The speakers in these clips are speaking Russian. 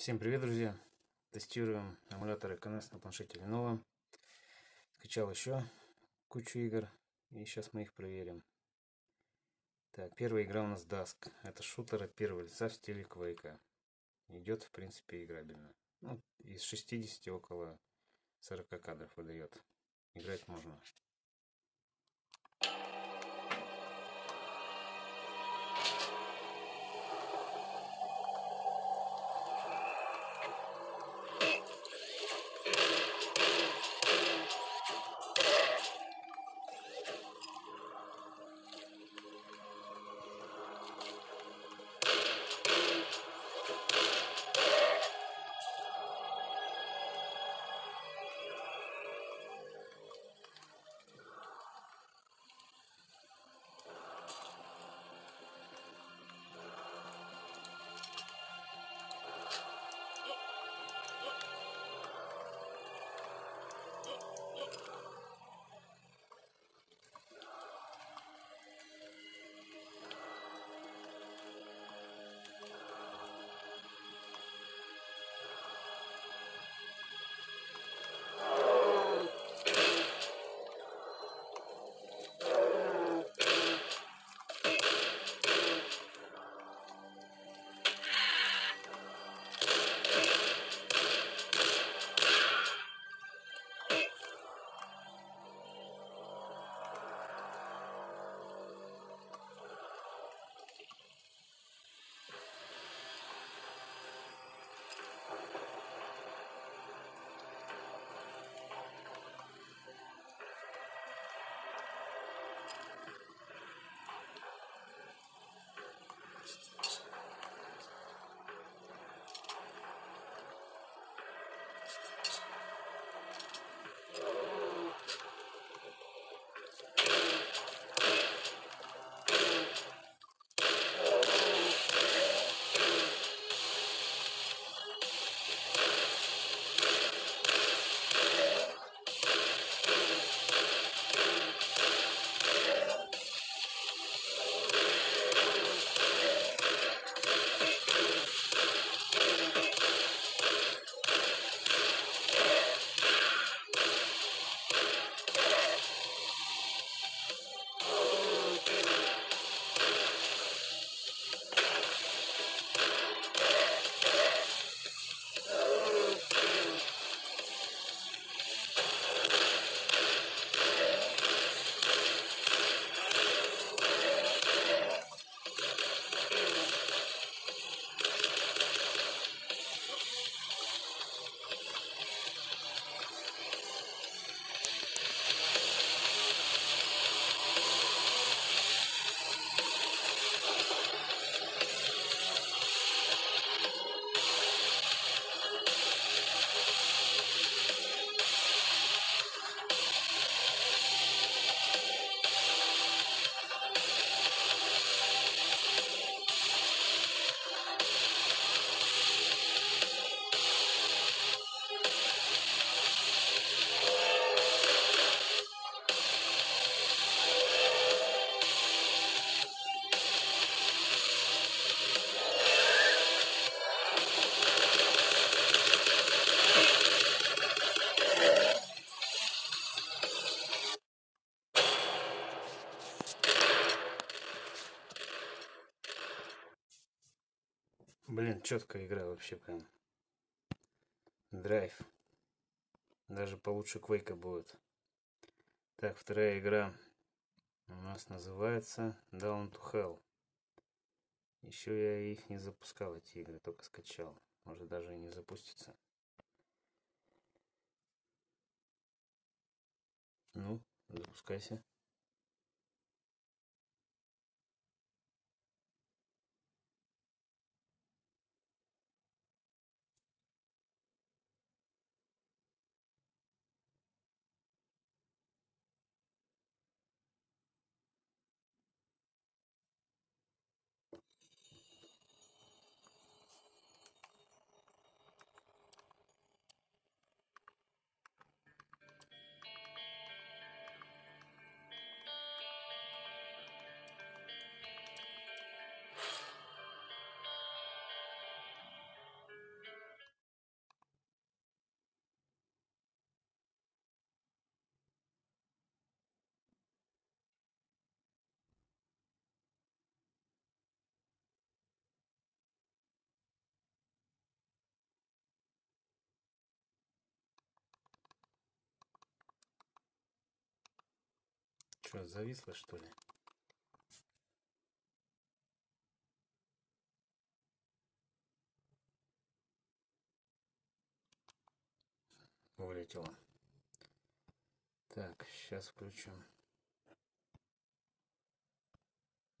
Всем привет, друзья! Тестируем эмулятор EKNS на планшете Lenovo. Скачал еще кучу игр, и сейчас мы их проверим. Так, первая игра у нас Dusk. Это шутер от первого лица в стиле Quake. Идет, в принципе, играбельно. Ну, из 60 около 40 кадров выдает. Играть можно. Четкая игра вообще прям. Драйв. Даже получше Квейка будет. Так, вторая игра у нас называется Down to Hell. Еще я их не запускал, эти игры, только скачал. Может даже и не запустится. Ну, запускайся. Что, зависло что ли? Вылетело. Так, сейчас включим.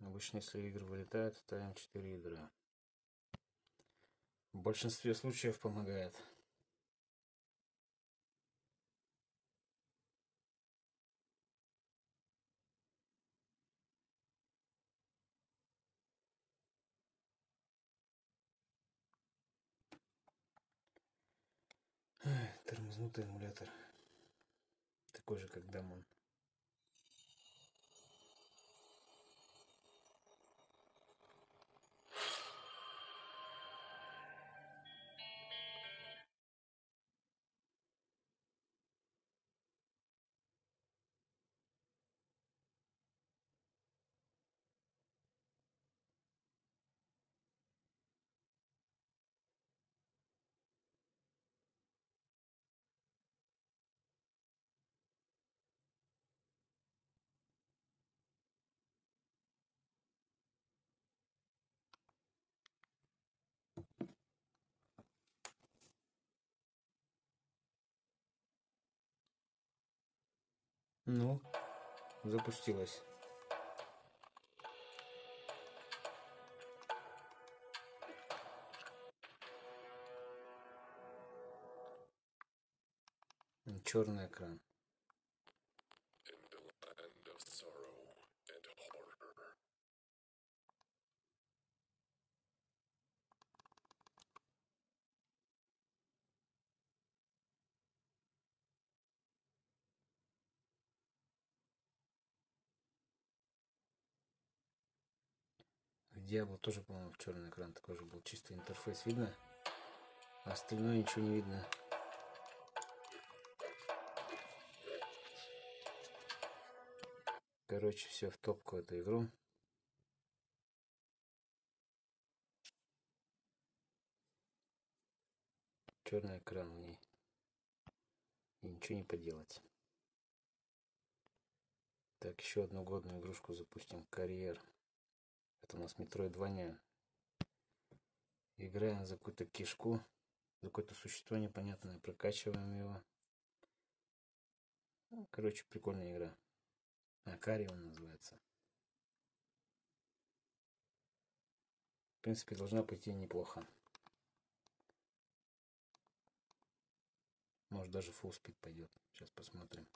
Обычно, если игры вылетают, ставим 4 ядра. В большинстве случаев помогает. Тормознутый эмулятор. Такой же как дамон Ну, запустилась. Черный экран. Diablo тоже, по-моему, черный экран такой же был. Чистый интерфейс видно. А остальное ничего не видно. Короче, все в топку эту игру. Черный экран в ней. И ничего не поделать. Так, еще одну годную игрушку запустим. Карьер. Это у нас метроидвания. Играем за какую-то кишку, за какое-то существо непонятное, прокачиваем его. Короче, прикольная игра. Акари он называется. В принципе, должна пойти неплохо. Может даже full speed пойдет. Сейчас посмотрим.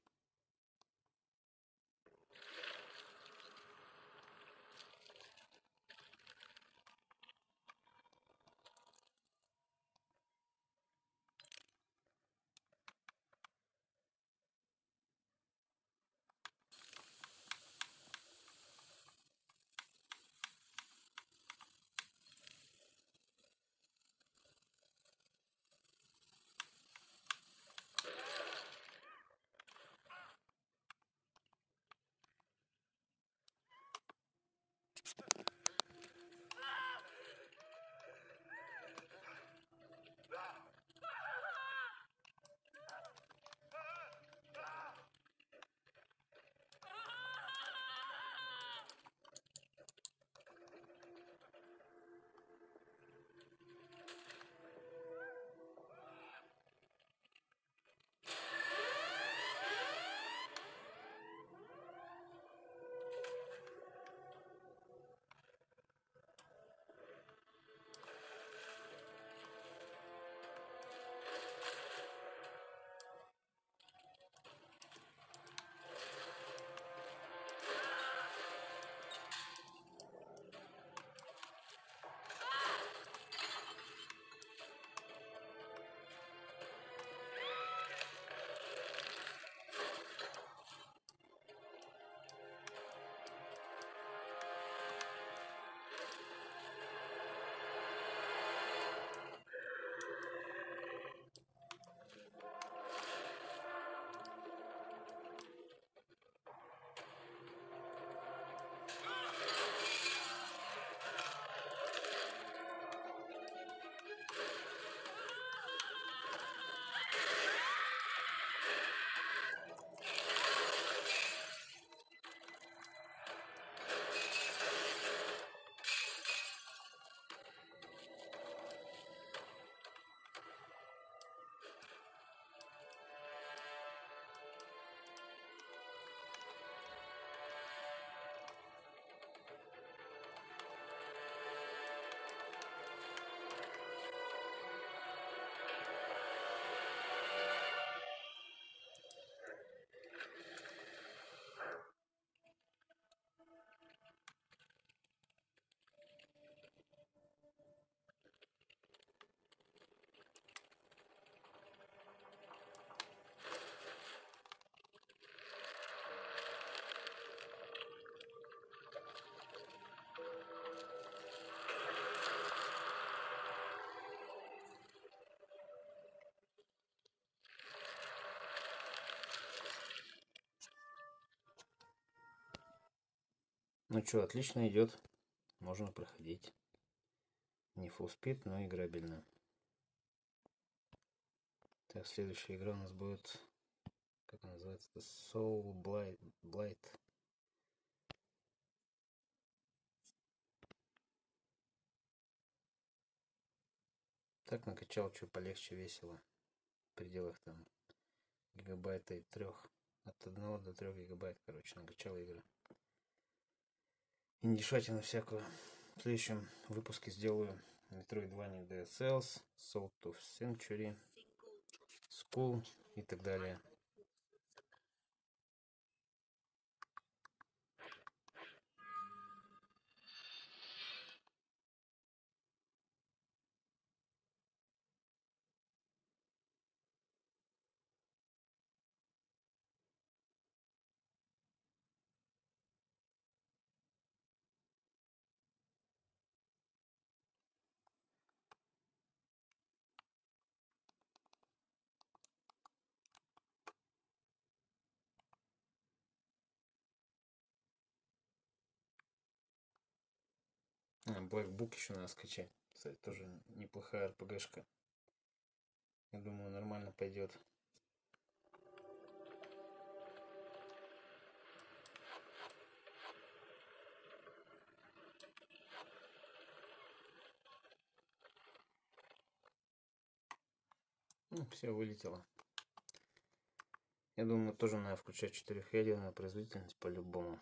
Ну что, отлично идет. Можно проходить. Не full speed, но играбельно. Так, следующая игра у нас будет, как она называется, Soul Blight. Blight. Так накачал, что полегче, весело. В пределах там гигабайта и трех. От одного до трех гигабайт, короче, накачал игры. И на всякую. В следующем выпуске сделаю Metroidvania Cells, Salt of Century, School и так далее. А, Black Book еще надо скачать. Кстати, тоже неплохая РПГшка. Я думаю, нормально пойдет. Ну, все вылетело. Я думаю, тоже надо включать четырехъядерную производительность по-любому.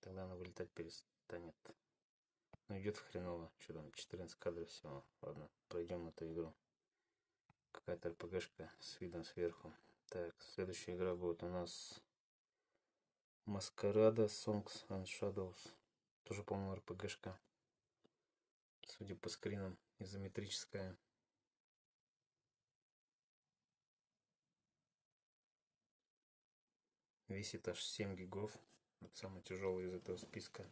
Тогда она вылетать перестанет. Ну идет хреново. Что там, 14 кадров всего. Ладно, пройдем эту игру. Какая-то РПГшка с видом сверху. Так, следующая игра будет у нас Маскарада Songs and Shadows. Тоже, по-моему, РПГшка. Судя по скринам, изометрическая. Весит аж 7 гигов. Вот самый тяжелый из этого списка.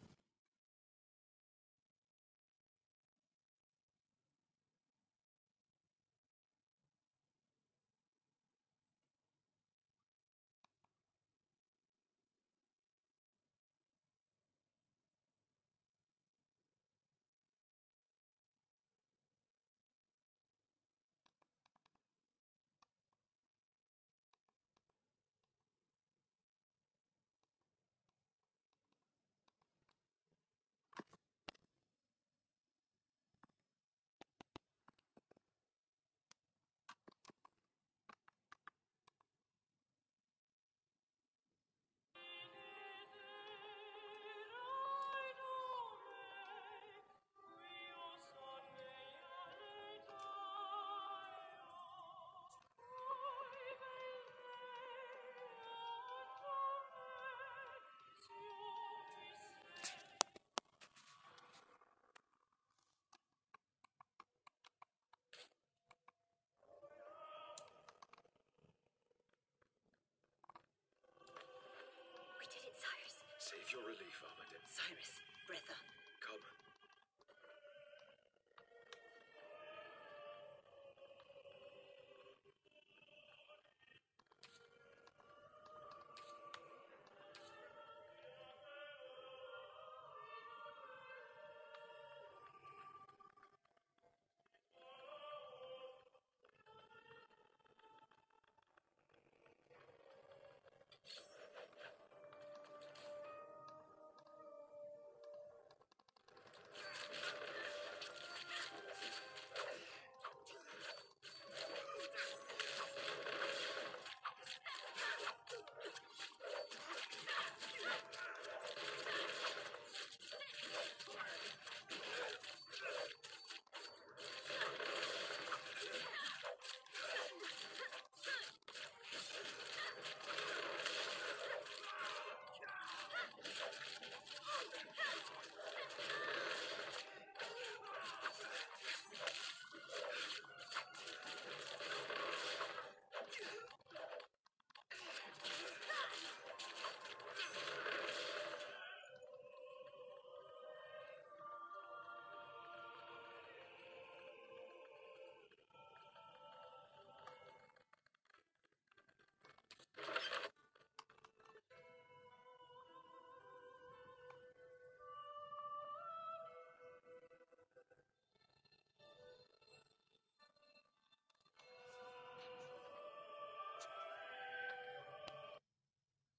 We did it, Cyrus. Save your relief, Armadin. Cyrus, Bretha,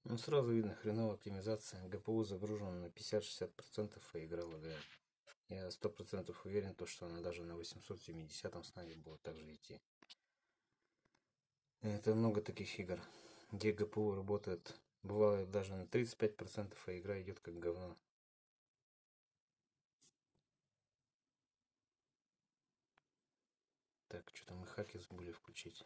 Ну, сразу видно, хреновая оптимизация. ГПУ загружен на 50-60%, и игра лагает. Я 100% уверен, то, что она даже на 870 снайде будет также идти. Это много таких игр, где ГПУ работает, бывает даже на 35%, а игра идет как говно. Так, что-то мы хаки забыли включить.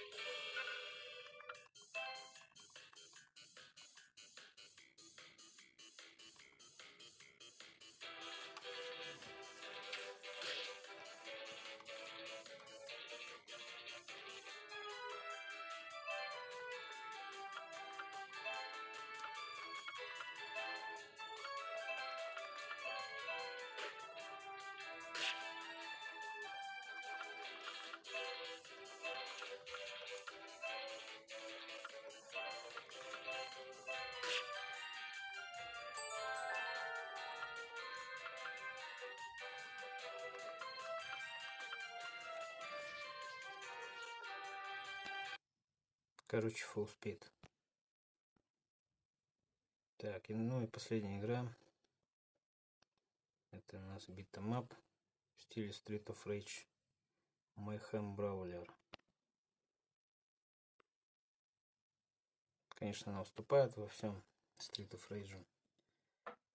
Короче, full speed. Так, ну и последняя игра. Это у нас beat 'em up в стиле Street of Rage. Mayhem Brawler. Конечно, она уступает во всем Street of Rage.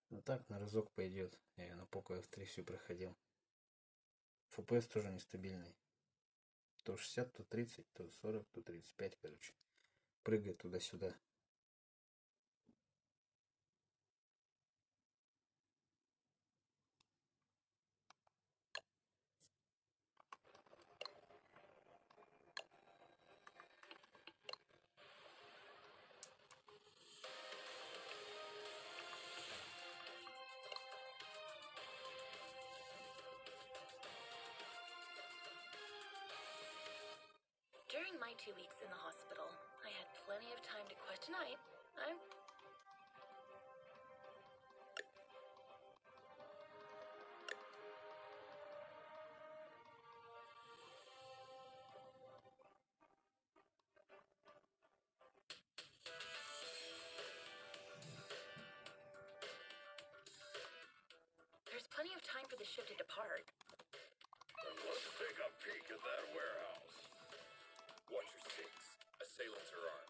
Но так, на разок пойдет. Я ее на Poco F3 всю проходил. FPS тоже нестабильный. То 60, то 30, то 40, то 35, короче прыгает туда-сюда. shifted apart. Let's take a peek at that warehouse. Watcher 6, assailants are armed.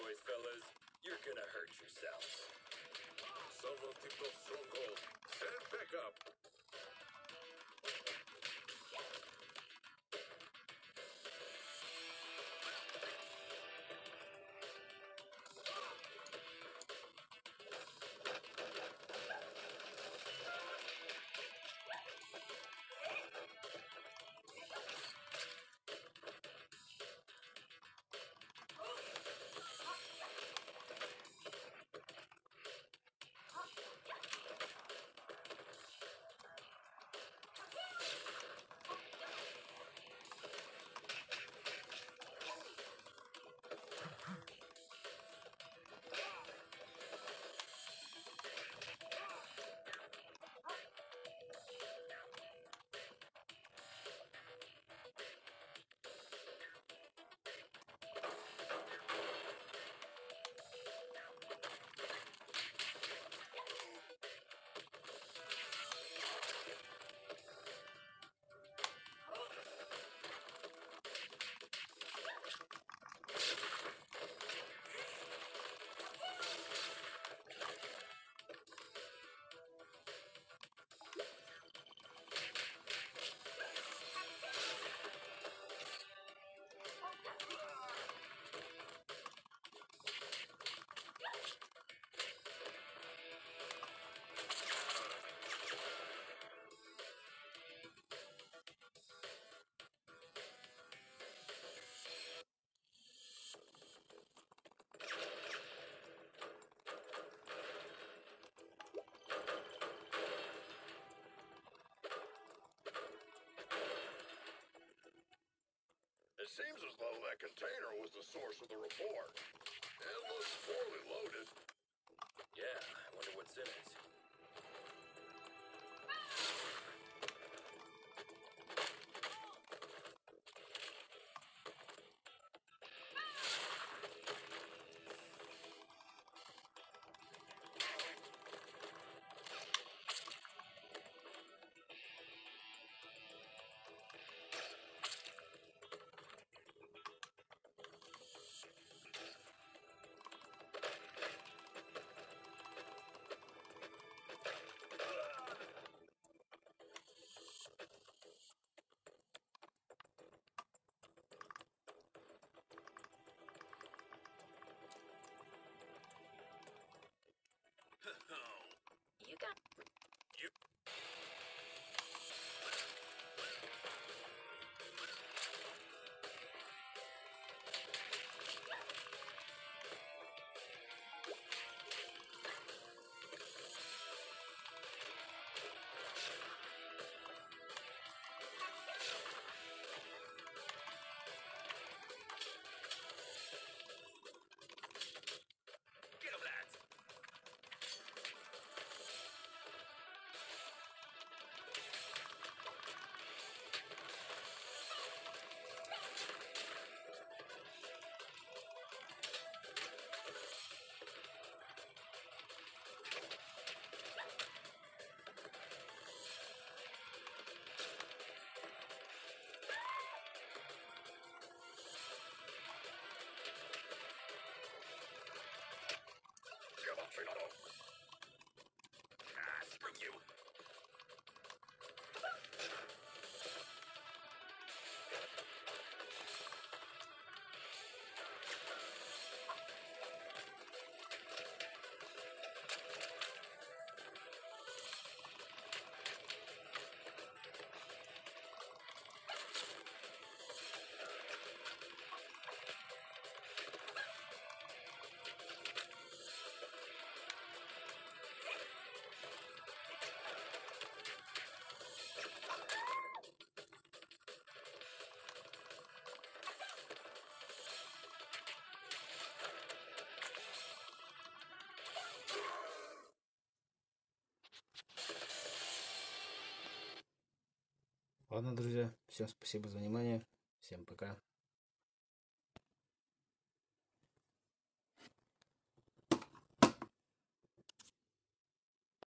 Toys, fellas. You're gonna hurt yourselves. Seems as though that container was the source of the report. It looks poorly loaded. Yeah, I wonder what's in it. Oh. you got Ладно, друзья, всем спасибо за внимание. Всем пока.